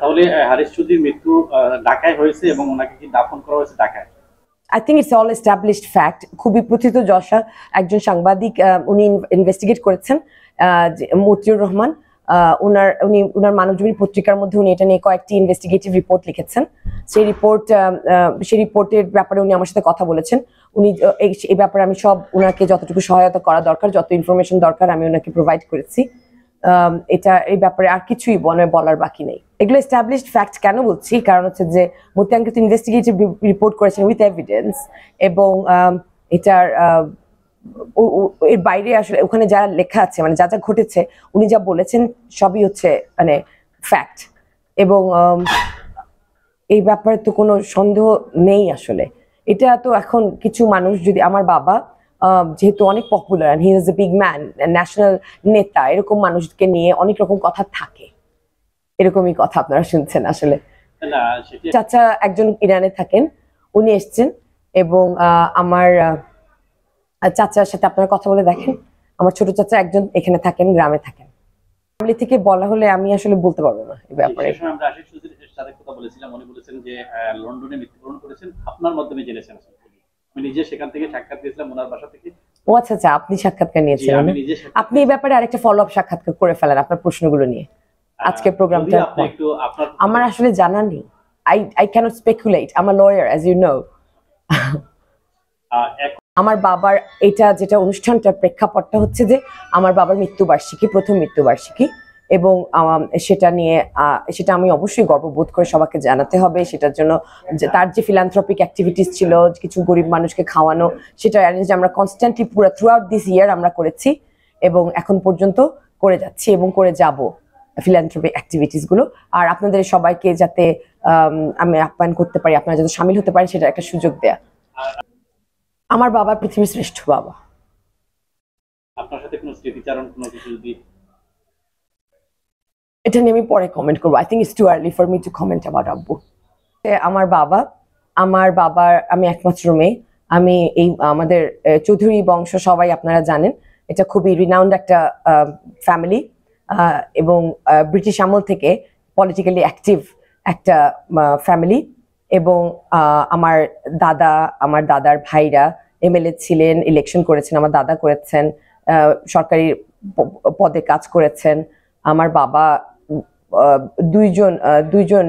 তাহলে হারিস চৌধুরীর মৃত্যু ঢাকায় হয়েছে এবং ওনাকে কি দাফন করা হয়েছে ঢাকায়? I think it's all established fact খুবই প্রথিত যশা, একজন সাংবাদিক উনি ইনভেস্টিগেট করেছেন মতিউর রহমান উনার, উনি, উনার মানবজমিন পত্রিকার মধ্যে উনি এটা নিয়ে কয়েকটি ইনভেস্টিগেটিভ রিপোর্ট লিখেছেন। সেই রিপোর্ট সেই রিপোর্টের ব্যাপারে উনি আমার সাথে কথা বলেছেন। উনি এই ব্যাপারে আমি সব ওনাকে যতটুকু সহায়তা করা দরকার, যত ইনফরমেশন দরকার, আমি ওনাকে প্রোভাইড করেছি। এটা এই ব্যাপারে আর কিছুই বলার বলার বাকি নেই। এগুলো এস্টাবলিশড ফ্যাক্ট কেন বলছি? কারণ হচ্ছে যে মতিয়াঙ্কে তো ইনভেস্টিগেটিভ রিপোর্ট করেছেন উইথ এভিডেন্স এবং এটার এর বাইরে আসলে ওখানে যা লেখা আছে মানে যা যা ঘটেছে, উনি যা বলেছেন সবই হচ্ছে মানে ফ্যাক্ট এবং এই ব্যাপারে তো কোনো সন্দেহ নেই আসলে। এটা তো এখন কিছু মানুষ, যদি আমার বাবা যেহেতু অনেক popular he is a big man national নেতা এরকম মানুষকে নিয়ে অনেক রকম কথা থাকে। এরকমই কথা আপনারা শুনছেন আসলে। চাচা একজন ইরানে থাকেন উনি এসছেন এবং আমার চাচার সাথে আপনারা কথা বলে দেখেন। আমার ছোট চাচা একজন এখানে থাকেন গ্রামে থাকেন। ফ্যামিলি থেকে বলা হলে আমি আসলে বলতে পারব না এই ব্যাপারে। আমরা আশিস চৌধুরীর সাথে কথা বলেছিলাম উনি বলেছেন যে লন্ডনে মৃত্যুবরণ করেছেন আপনার মাধ্যমে জেনেছেন। আমি নিজে সেখান থেকে সাক্ষাৎ দিয়েছিলাম ওনার বাসা থেকে। ও আচ্ছা আচ্ছা আপনি সাক্ষাৎকার নিয়েছিলেন। আপনি এই ব্যাপারে আরেকটা ফলো আপ সাক্ষাৎকার করে ফেলেন আপনার প্রশ্নগুলো নিয়ে। আহ, আজকের প্রোগ্রামটা আমার আসলে জানা নেই। আই আই ক্যানট স্পেকুলেট আমার লয়ার অ্যাজ ইউ নো আমার বাবার এটা যেটা অনুষ্ঠানটার প্রেক্ষাপটটা হচ্ছে যে আমার বাবার মৃত্যুবার্ষিকী প্রথম মৃত্যুবার্ষিকী। এবং সেটা নিয়ে সেটা আমি অবশ্যই গর্ববোধ করে সবাইকে জানাতে হবে। সেটার জন্য তার যে ফিলান্থ্রপিক অ্যাক্টিভিটিস ছিল, কিছু গরিব মানুষকে খাওয়ানো, সেটা arrange আমরা কনস্ট্যান্টলি পুরো থ্রু আউট দিস ইয়ার আমরা করেছি এবং এখন পর্যন্ত করে যাচ্ছি এবং করে যাব ফিলান্থ্রপিক অ্যাক্টিভিটিসগুলো। আর আপনাদের সবাইকে যাতে, আমি আপ্যায়ন করতে পারি, আপনারা যাতে সামিল হতে পারেন সেটা একটা সুযোগ দেয়া। আমার বাবা পৃথিবীর শ্রেষ্ঠ বাবা। আপনার সাথে কোনো স্মৃতিচারণ, কোনো কিছু যদি এটা নিয়ে আমি পরে কমেন্ট করব। I think it's too early for me to comment about আব্বু। আমার বাবা। আমার বাবার, আমি একমাত্র মেয়ে। আমি এই, আমাদের চৌধুরী বংশ সবাই আপনারা জানেন। এটা খুবই রিনাউন্ড একটা ফ্যামিলি এবং ব্রিটিশ আমল থেকে পলিটিক্যালি অ্যাক্টিভ একটা ফ্যামিলি এবং আমার দাদা, আমার দাদার ভাইরা এমএলএ ছিলেন ইলেকশন করেছেন, আমার দাদা করেছেন সরকারি পদে কাজ করেছেন। আমার বাবা দুইজন আহ, দুইজন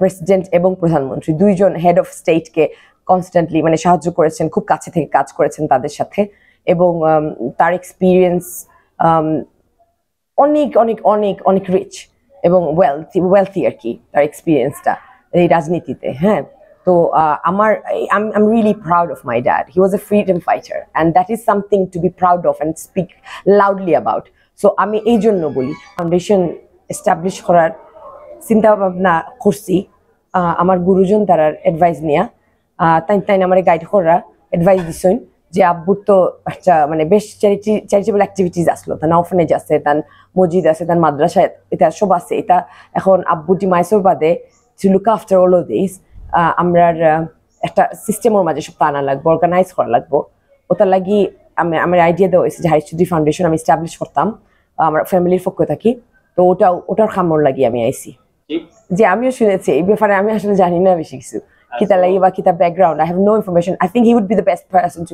প্রেসিডেন্ট এবং প্রধানমন্ত্রী দুইজন হেড অফ স্টেটকে কনস্ট্যান্টলি মানে সাহায্য করেছেন খুব কাছে থেকে কাজ করেছেন তাদের সাথে। এবং আম, তার এক্সপিরিয়েন্স অনেক অনেক অনেক অনেক রিচ এবং ওয়েলথি ওয়েলথি আর কি তার এক্সপিরিয়েন্সটা এই রাজনীতিতে হ্যাঁ? তো আহ, আমার I am really proud of my dad he was a freedom fighter and that is something to be proud of and speak loudly about so আমি এই জন্য বলি ফাউন্ডেশন এস্টাবলিশ করার চিন্তা ভাবনা করছি আমার গুরুজন তারার অ্যাডভাইস নিয়া। তাই তাই আমার গাইড করা অ্যাডভাইস দিছেন যে আব্বুর তো একটা মানে বেশ চ্যারিটি চ্যারিটেবল অ্যাক্টিভিটিস আসলো। তার অফনেজ আছে, তার মসজিদ আছে, তার মাদ্রাসা, এটা সব আছে। এটা এখন আব্বুটি মাইসোর বাদে to look after all of this আমরা একটা সিস্টেমের মাঝে সব আনা লাগবো অর্গানাইজ করা লাগবো। ওটার লাগি আমি আমার আইডিয়া দেওয়া হয়েছে যে হাই হারিচুদ্দি ফাউন্ডেশন আমি স্টাবলিশ করতাম। আমার ফ্যামিলির পক্ষে থাকি। তো ওটা ওটার খামর লাগিয়ে আমি আইসি যে আমিও শুনেছি এই ব্যাপারে আমি আসলে জানি না বেশি কিছু। কিতা লাগি বা কিতা background I have no information I think he would be the best person to